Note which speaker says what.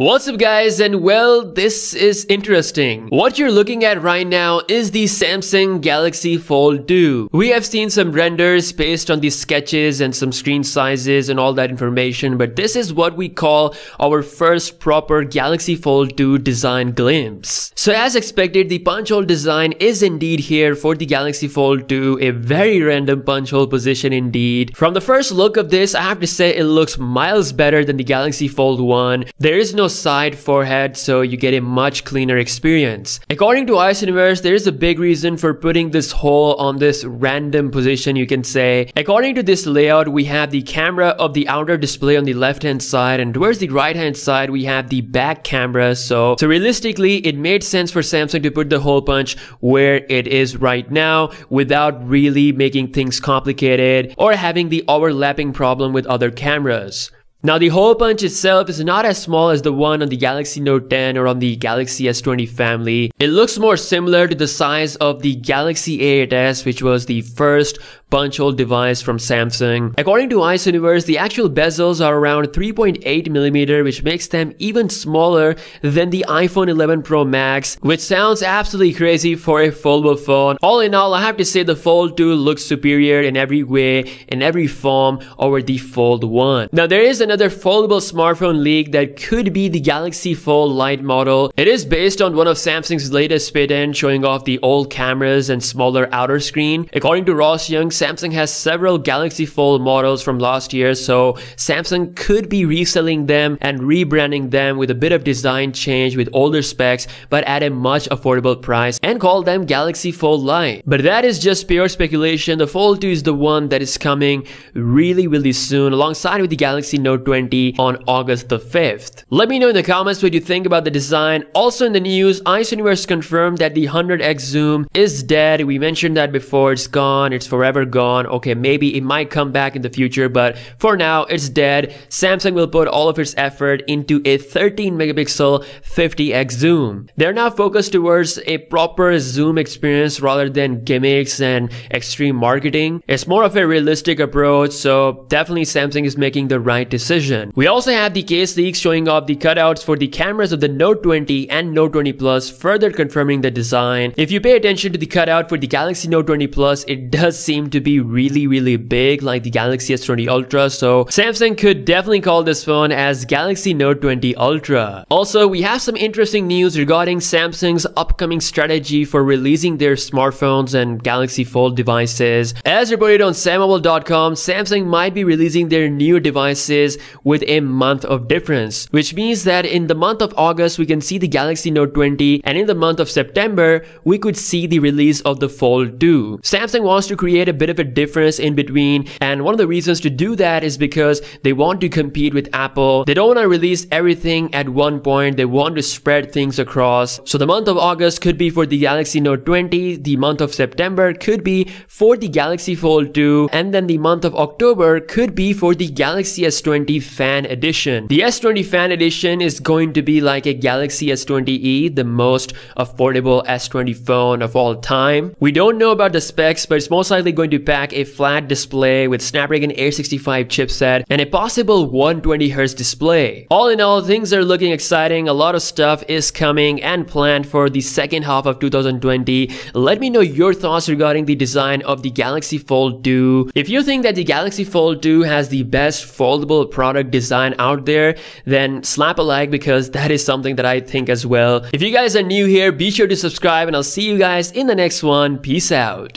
Speaker 1: What's up guys and well this is interesting. What you're looking at right now is the Samsung Galaxy Fold 2. We have seen some renders based on the sketches and some screen sizes and all that information but this is what we call our first proper Galaxy Fold 2 design glimpse. So as expected the punch hole design is indeed here for the Galaxy Fold 2 a very random punch hole position indeed. From the first look of this I have to say it looks miles better than the Galaxy Fold 1. There is no side forehead so you get a much cleaner experience. According to Ice Universe, there is a big reason for putting this hole on this random position you can say. According to this layout, we have the camera of the outer display on the left hand side and towards the right hand side we have the back camera so, so realistically it made sense for Samsung to put the hole punch where it is right now without really making things complicated or having the overlapping problem with other cameras. Now the hole punch itself is not as small as the one on the Galaxy Note 10 or on the Galaxy S20 family. It looks more similar to the size of the Galaxy A8s which was the first punch hole device from Samsung. According to Ice Universe, the actual bezels are around 3.8mm which makes them even smaller than the iPhone 11 Pro Max which sounds absolutely crazy for a foldable phone. All in all, I have to say the Fold 2 looks superior in every way, in every form over the Fold 1. Now there is another foldable smartphone leak that could be the Galaxy Fold Lite model. It is based on one of Samsung's latest spit-in showing off the old cameras and smaller outer screen. According to Ross Young, Samsung has several Galaxy Fold models from last year, so Samsung could be reselling them and rebranding them with a bit of design change with older specs but at a much affordable price and call them Galaxy Fold Lite. But that is just pure speculation. The Fold 2 is the one that is coming really really soon alongside with the Galaxy Note 20 on August the 5th. Let me know in the comments what you think about the design. Also in the news, Ice Universe confirmed that the 100x zoom is dead. We mentioned that before. It's gone. It's forever gone. Okay, maybe it might come back in the future, but for now, it's dead. Samsung will put all of its effort into a 13 megapixel 50x zoom. They're now focused towards a proper zoom experience rather than gimmicks and extreme marketing. It's more of a realistic approach, so definitely Samsung is making the right decision decision. We also have the case leaks showing off the cutouts for the cameras of the Note 20 and Note 20 Plus, further confirming the design. If you pay attention to the cutout for the Galaxy Note 20 Plus, it does seem to be really, really big like the Galaxy S20 Ultra, so Samsung could definitely call this phone as Galaxy Note 20 Ultra. Also, we have some interesting news regarding Samsung's upcoming strategy for releasing their smartphones and Galaxy Fold devices. As reported on SamMobile.com, Samsung might be releasing their new devices with a month of difference, which means that in the month of August, we can see the Galaxy Note 20 and in the month of September, we could see the release of the Fold 2. Samsung wants to create a bit of a difference in between and one of the reasons to do that is because they want to compete with Apple. They don't want to release everything at one point. They want to spread things across. So the month of August could be for the Galaxy Note 20. The month of September could be for the Galaxy Fold 2. And then the month of October could be for the Galaxy S20 S20 Fan Edition. The S20 Fan Edition is going to be like a Galaxy S20e, the most affordable S20 phone of all time. We don't know about the specs, but it's most likely going to pack a flat display with Snapdragon 865 chipset and a possible 120Hz display. All in all, things are looking exciting. A lot of stuff is coming and planned for the second half of 2020. Let me know your thoughts regarding the design of the Galaxy Fold 2. If you think that the Galaxy Fold 2 has the best foldable product design out there, then slap a like because that is something that I think as well. If you guys are new here, be sure to subscribe and I'll see you guys in the next one. Peace out.